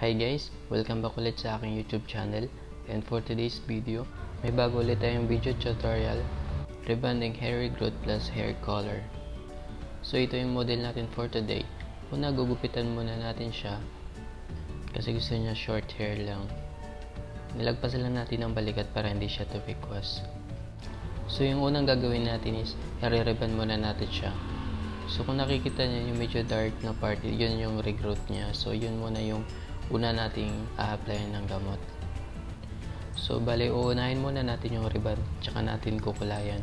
Hi guys! Welcome back ulit sa aking YouTube channel. And for today's video, may bago ulit tayong video tutorial. Rebonding Hair Regrowth plus Hair Color? So ito yung model natin for today. Una gugupitan muna natin siya. Kasi gusto niya short hair lang. Nilagpasan lang natin ang balikat para hindi siya tufikwas So yung unang gagawin natin is i-rebond muna natin siya. So kung nakikita niyo yung medyo dark na part, yun yung regrowth niya. So yun muna yung una nating a-apply ng gamot. So, bali, uunahin muna natin yung ribbon, tsaka natin kukulayan.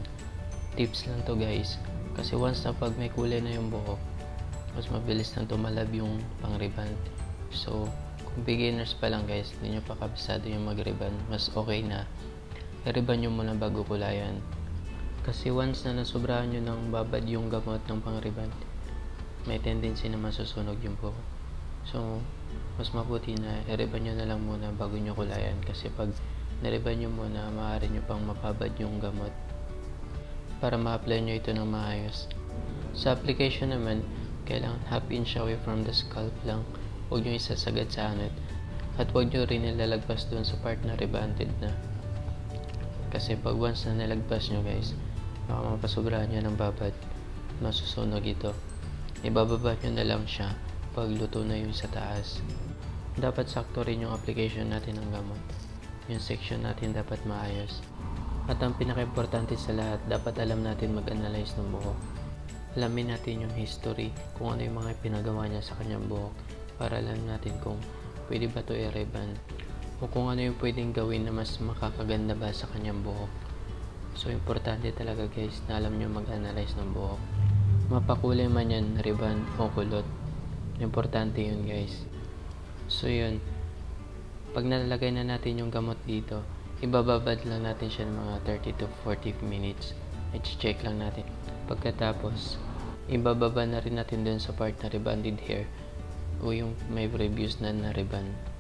Tips lang to guys, kasi once na pag may kulay na yung buhok, mas mabilis na tumalab yung pang ribbon. So, kung beginners pa lang guys, hindi nyo pa kabisado yung mag-ribbon, mas okay na i-ribbon nyo muna bago kulayan. Kasi once na nasobrahan nyo ng babad yung gamot ng pang ribbon, may tendency na masusunog yung buhok. So, mas mabuti na i-reban nyo na lang muna bago nyo kulayan kasi pag nireban nyo muna, maaari nyo pang mapabad yung gamot para ma-apply nyo ito ng maayos. Sa application naman, kailangan half inch away from the scalp lang. Huwag nyo isasagad sa anit. At huwag nyo rin nilalagpas doon sa part na rebanded na. Kasi pag once na nilagpas nyo guys, baka mapasobrahan nyo ng babad, masusunog ito. Ibababa nyo na lang siya pag luto na yung sa taas. Dapat sakto rin yung application natin ng gamot. Yung section natin dapat maayos. At ang pinaka-importante sa lahat, dapat alam natin mag-analyze ng buhok. Alamin natin yung history, kung ano yung mga pinagawa niya sa kanyang buhok para alam natin kung pwede ba to i-reban o kung ano yung pwedeng gawin na mas makakaganda ba sa kanyang buhok. So, importante talaga guys na alam nyo mag-analyze ng buhok. Mapakulay man yan, riban o kulot Importante yun guys. So yun. Pag nalalagay na natin yung gamot dito, ibababad lang natin siya ng mga 30 to 40 minutes. I-check lang natin. Pagkatapos, ibababa na rin natin dun sa part na rebonded hair o yung may previous na na-rebond.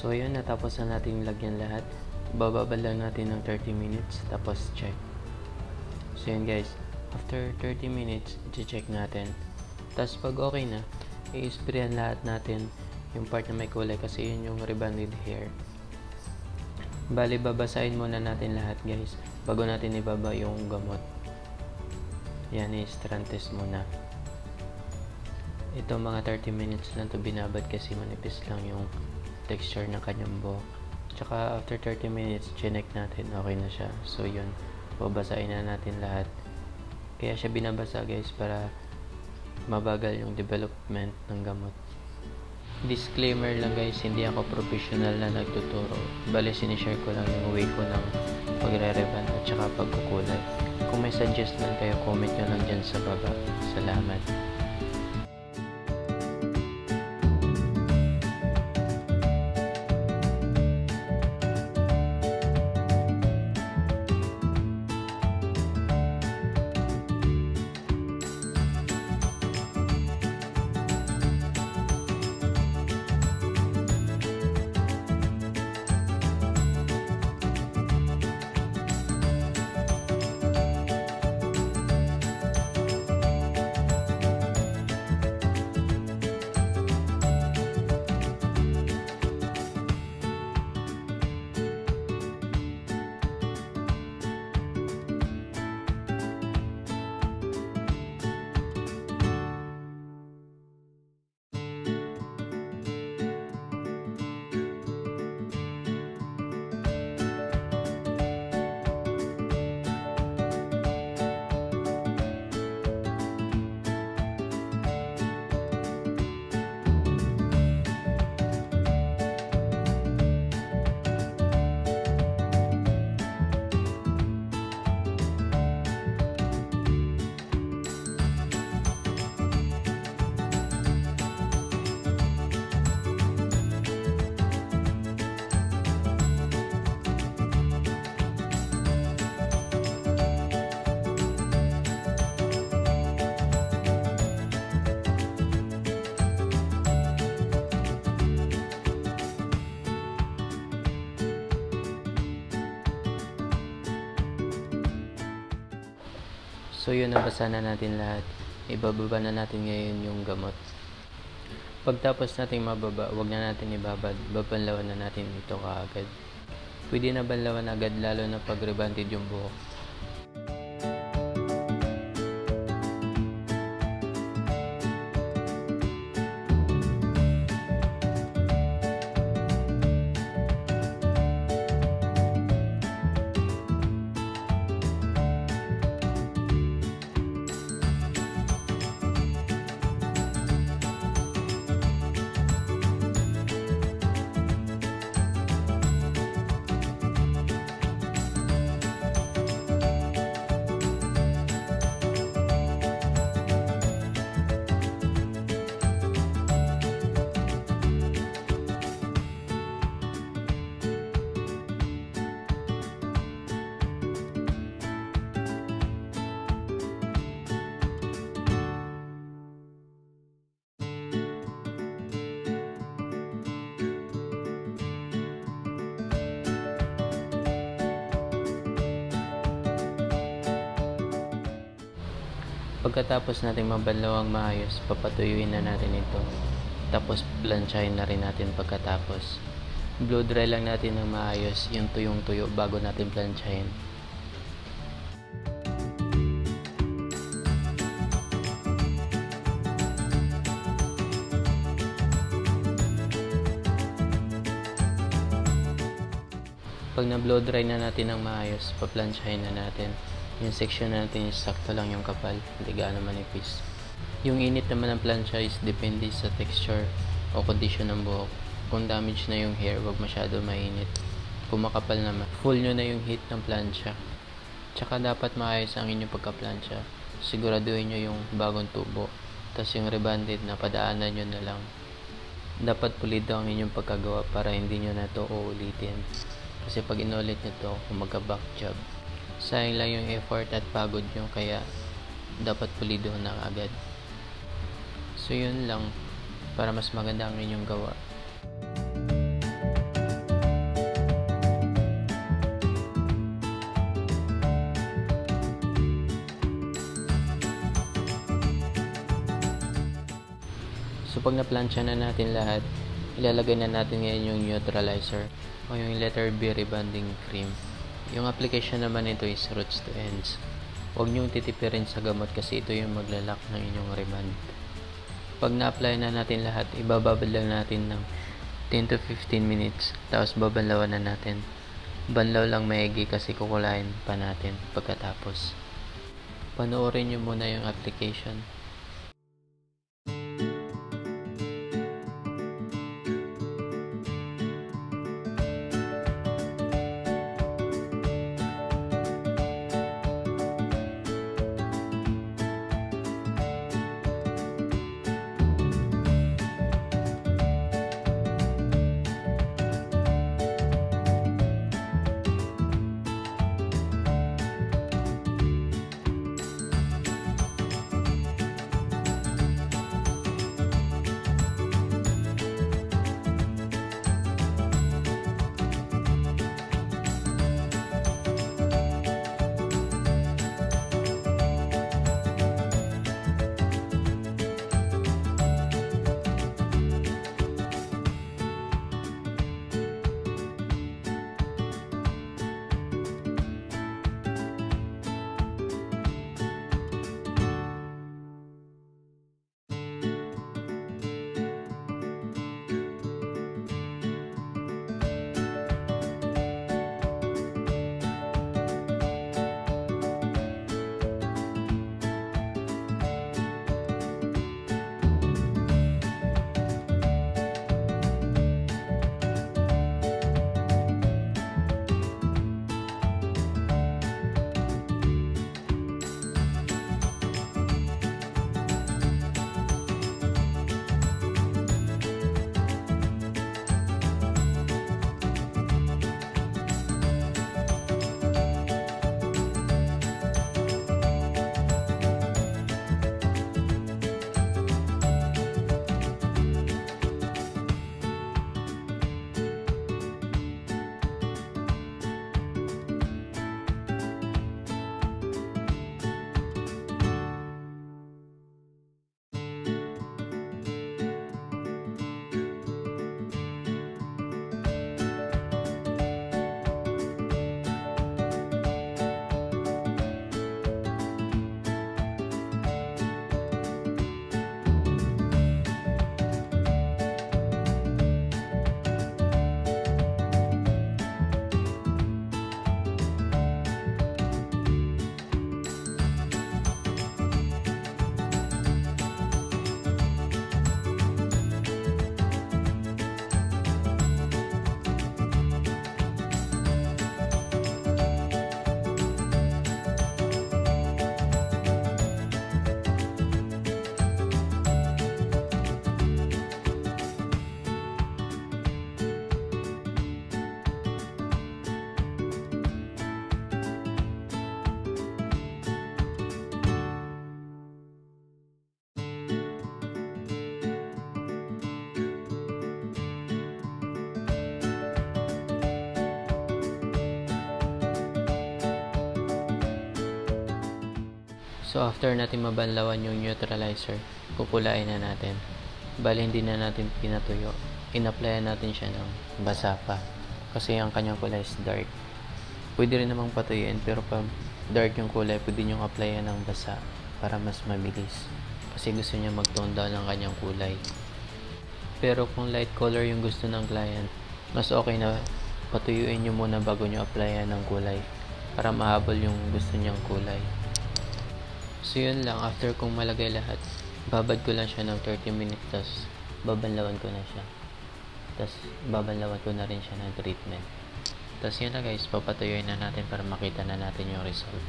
So yun, natapos na natin lagyan lahat. Bababa lang natin ng 30 minutes, tapos check. So yun guys, after 30 minutes, i-check natin. Tapos pag okay na, i-sprayan lahat natin yung part na may kulay kasi yun yung rebonded hair. Bali, babasahin muna natin lahat guys bago natin ibaba yung gamot. Yan, i-strand test muna. Ito mga 30 minutes lang to binabad kasi manipis lang yung texture ng kanyang buhok. Tsaka after 30 minutes, chinek natin, okay na siya. So yun, babasahin na natin lahat. Kaya siya binabasa guys para mabagal yung development ng gamot. Disclaimer lang guys, hindi ako professional na nagtuturo. Bale, sinishare ko lang yung way ko ng pagre-reban at saka pagkukulay. Kung may suggestion kayo, comment nyo lang dyan sa baba. Salamat. So yun, nabasa na natin lahat. Ibababa na natin ngayon yung gamot. Pagtapos natin mababa, wag na natin ibabad. Babanlawan na natin ito kaagad. Pwede na banlawan agad lalo na pag rebonded yung buhok. Pagkatapos natin mabanlaw ang maayos, papatuyuin na natin ito. Tapos planchahin na rin natin pagkatapos. Blow dry lang natin ng maayos yung tuyong tuyo bago natin planchahin. Pag na-blow dry na natin ng maayos, paplansyahin na natin. Yung section natin is sakto lang yung kapal, hindi gaano manipis. Yung init naman ng plansya is depende sa texture o condition ng buhok. Kung damage na yung hair, wag masyado mainit. Kung makapal naman, full nyo na yung heat ng plansya. Tsaka dapat maayos ang inyong pagka-plansya. Siguraduhin nyo yung bagong tubo. Tapos yung rebonded na padaanan nyo na lang. Dapat pulido ang inyong pagkagawa para hindi nyo na to uulitin. Kasi pag inulit nyo to, kung magka-back job, sayang lang yung effort at pagod nyo kaya dapat pulido na agad so yun lang para mas maganda ang inyong gawa So pag na-plancha na natin lahat, ilalagay na natin ngayon yung neutralizer o yung letter B rebonding cream. Yung application naman nito is roots to ends. Huwag niyong titipirin sa gamot kasi ito yung maglalak ng inyong rebond. Pag na-apply na natin lahat, ibababad lang natin ng 10 to 15 minutes. Tapos babanlawan na natin. Banlaw lang maigi kasi kukulain pa natin pagkatapos. Panoorin nyo muna yung application. So after natin mabanlawan yung neutralizer, kukulain na natin. Bali hindi na natin pinatuyo. In-applyan natin siya ng basa pa. Kasi ang kanyang kulay is dark. Pwede rin namang patuyuin pero pag dark yung kulay, pwede nyo applyan ng basa para mas mabilis. Kasi gusto niya mag-tone down ang kanyang kulay. Pero kung light color yung gusto ng client, mas okay na patuyuin nyo muna bago nyo applyan ng kulay para mahabol yung gusto niyang kulay. So yun lang, after kong malagay lahat, babad ko lang siya ng 30 minutes, tapos babanlawan ko na siya. Tapos babanlawan ko na rin siya ng treatment. Tapos yun na guys, papatuyuin na natin para makita na natin yung result.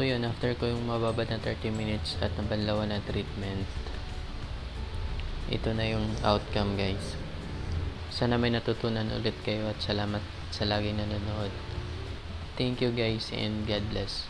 So yun, after ko yung mababa na 30 minutes at nabanlawan na treatment, ito na yung outcome guys. Sana may natutunan ulit kayo at salamat sa lagi nanonood. Thank you guys and God bless.